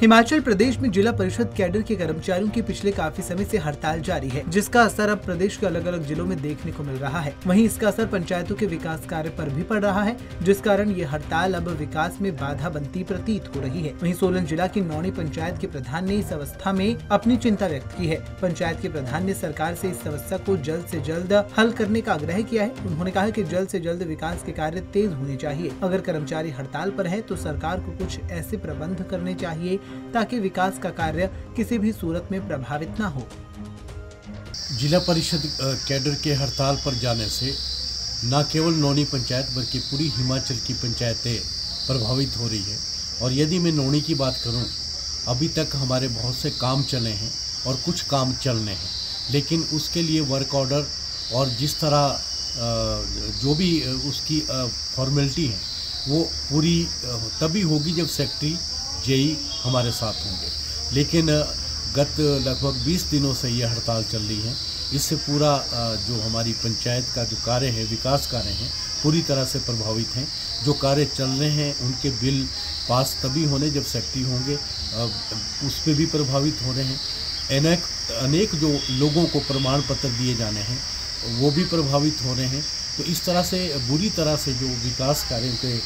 हिमाचल प्रदेश में जिला परिषद कैडर के कर्मचारियों की पिछले काफ़ी समय से हड़ताल जारी है, जिसका असर अब प्रदेश के अलग अलग जिलों में देखने को मिल रहा है। वहीं इसका असर पंचायतों के विकास कार्य पर भी पड़ रहा है, जिस कारण ये हड़ताल अब विकास में बाधा बनती प्रतीत हो रही है। वहीं सोलन जिला की नौनी पंचायत के प्रधान ने इस अवस्था में अपनी चिंता व्यक्त की है। पंचायत के प्रधान ने सरकार ऐसी इस समस्या को जल्द ऐसी जल्द हल करने का आग्रह किया है। उन्होंने कहा की जल्द ऐसी जल्द विकास के कार्य तेज होने चाहिए। अगर कर्मचारी हड़ताल पर है तो सरकार को कुछ ऐसे प्रबंध करने चाहिए ताकि विकास का कार्य किसी भी सूरत में प्रभावित न हो। जिला परिषद कैडर के हड़ताल पर जाने से न केवल नौनी पंचायत बल्कि पूरी हिमाचल की पंचायतें प्रभावित हो रही है। और यदि मैं नौनी की बात करूँ, अभी तक हमारे बहुत से काम चले हैं और कुछ काम चलने हैं। लेकिन उसके लिए वर्क ऑर्डर और जिस तरह जो भी उसकी फॉर्मेलिटी है, वो पूरी तभी होगी जब सेक्रेटरी जेई हमारे साथ होंगे। लेकिन गत लगभग 20 दिनों से ये हड़ताल चल रही है। इससे पूरा जो हमारी पंचायत का जो कार्य है, विकास कार्य हैं, पूरी तरह से प्रभावित हैं। जो कार्य चल रहे हैं, उनके बिल पास तभी होने जब सेक्रेटरी होंगे उस पर भी प्रभावित हो रहे हैं। अनेक अनेक जो लोगों को प्रमाण पत्र दिए जाने हैं, वो भी प्रभावित हो रहे हैं। तो इस तरह से, बुरी तरह से जो विकास कार्यों के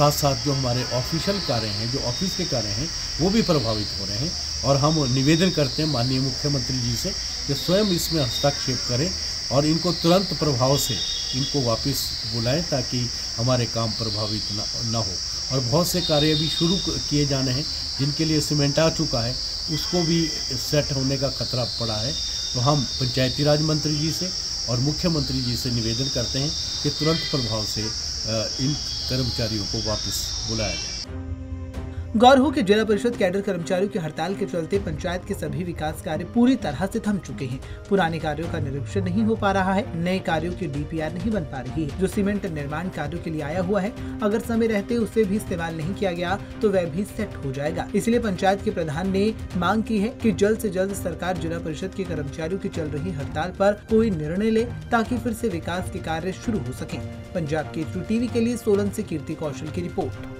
साथ साथ जो हमारे ऑफिशियल कार्य हैं जो ऑफ़िस के कार्य हैं वो भी प्रभावित हो रहे हैं और हम निवेदन करते हैं माननीय मुख्यमंत्री जी से कि स्वयं इसमें हस्तक्षेप करें और इनको तुरंत प्रभाव से इनको वापस बुलाएँ ताकि हमारे काम प्रभावित न, न हो। और बहुत से कार्य भी शुरू किए जाने हैं जिनके लिए सीमेंट आ चुका है उसको भी सेट होने का खतरा पड़ा है। तो हम पंचायती राज मंत्री जी से और मुख्यमंत्री जी से निवेदन करते हैं कि तुरंत प्रभाव से इन कर्मचारियों को वापस बुलाया जाए। गौर हो कि जिला परिषद कैडर कर्मचारियों की हड़ताल के चलते पंचायत के सभी विकास कार्य पूरी तरह से थम चुके हैं। पुराने कार्यों का निरीक्षण नहीं हो पा रहा है। नए कार्यों की डीपीआर नहीं बन पा रही है। जो सीमेंट निर्माण कार्यों के लिए आया हुआ है, अगर समय रहते उसे भी इस्तेमाल नहीं किया गया तो वह भी सेट हो जाएगा। इसलिए पंचायत के प्रधान ने मांग की है की जल्द ऐसी जल्द सरकार जिला परिषद के कर्मचारियों की चल रही हड़ताल आरोप कोई निर्णय ले, ताकि फिर ऐसी विकास के कार्य शुरू हो सके। पंजाब के टीवी के लिए सोलन ऐसी कीर्ति कौशल की रिपोर्ट।